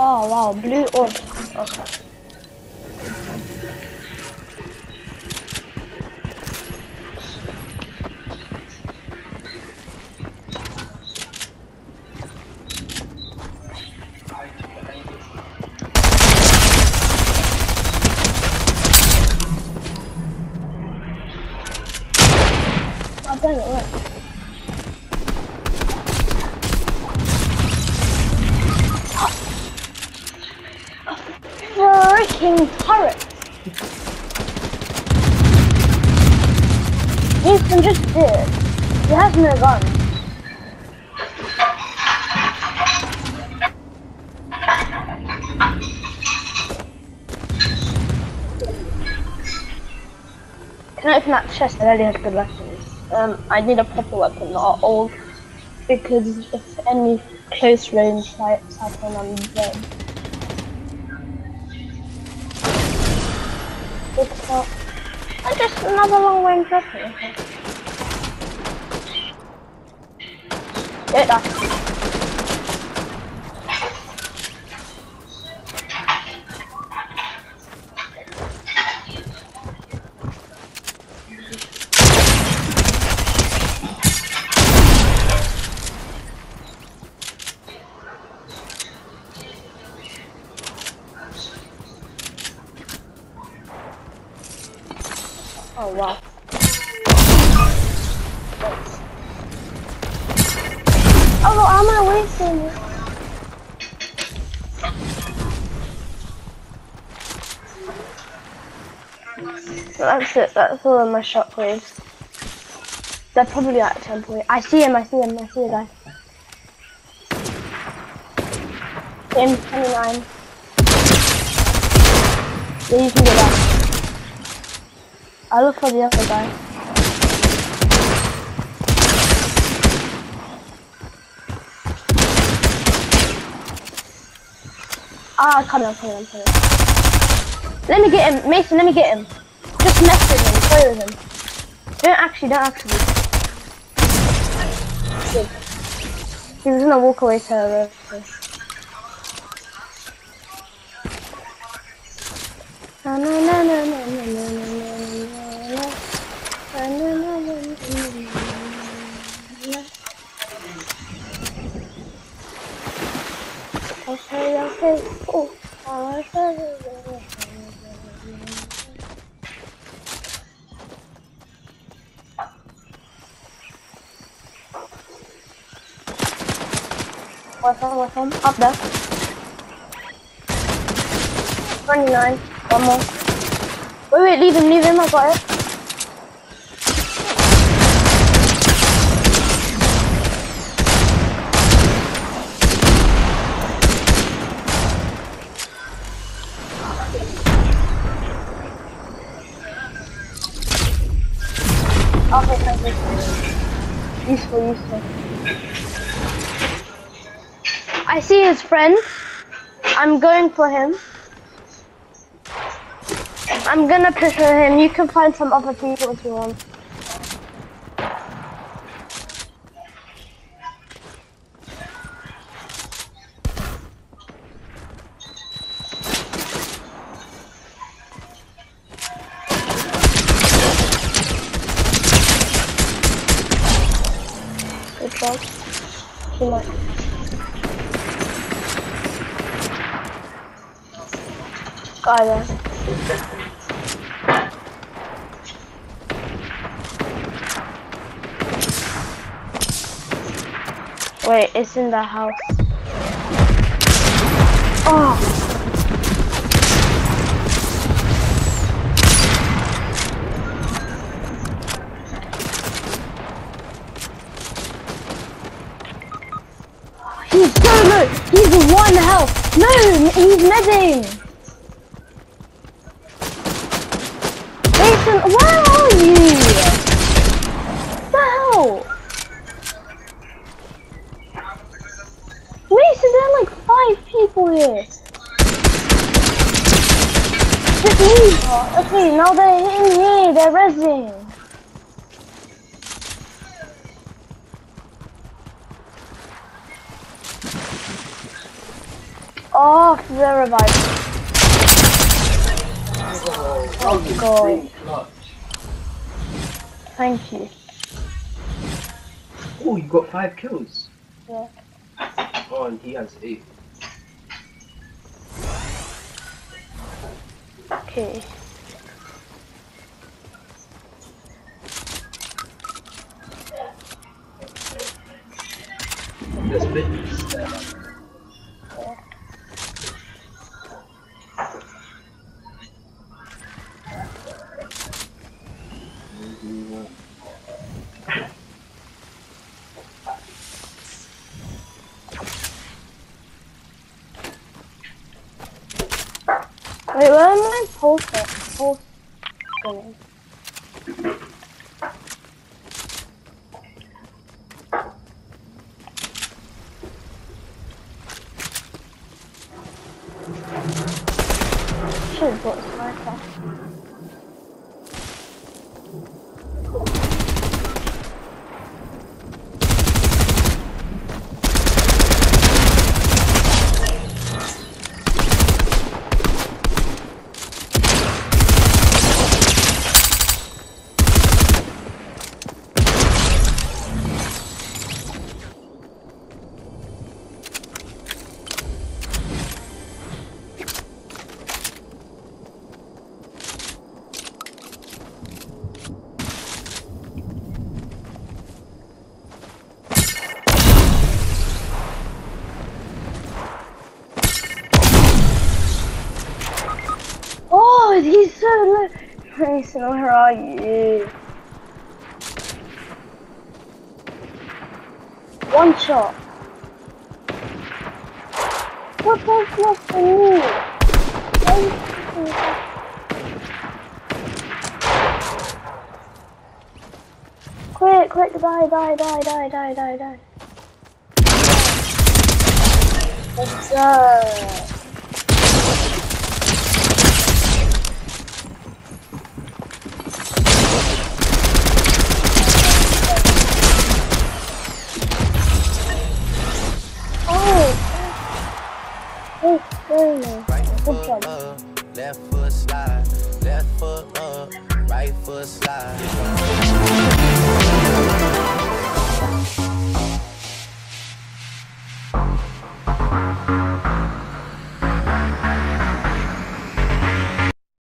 А, вау, блю, ой. Oh, Freaking turret! Ethan just did. He has no gun. Can I open that chest? I already have good weapons. Um, I need a proper weapon, not old. Because if any close range fights happen, I'm dead. It's not. I just another long range weapon. Get that. Oh wow. Oh, am I wasting? That's it. That's all of my shockwaves. They're probably at temple. I see him. I see him. I see a guy. Him, 29. Yeah, you can get that. I look for the other guy. Ah, on, come on, come on. Let me get him, Mason. Let me get him. Just mess with him, play with him. Don't actually, don't actually. Good. He was gonna walk away to the road. Na na Oh, okay. What's on, what's on? Up there. 29. One more. Wait, wait, leave him, leave him, I got it. You. Useful, useful. I see his friend. I'm going for him. I'm gonna push for him. You can find some other people if you want. fuck? So like. Got him. Wait, it's in the house. Oh. He's medding! Mason, where are you? What the hell? Mason, there are like five people here. Just. Oh, okay, now they're in here. They're resing. Oh, the revive. Oh, God. Thank you. Oh, you got five kills. Yeah. Oh, and he has eight. Okay. Wait, where am I posting? Posting. Should have bought a sniper. Oh, he's so low. Mason, where are you? One shot. What the not for me? Quick, quick, die, die, die, die, die, die, die. Let's go. Foot up, right foot slide.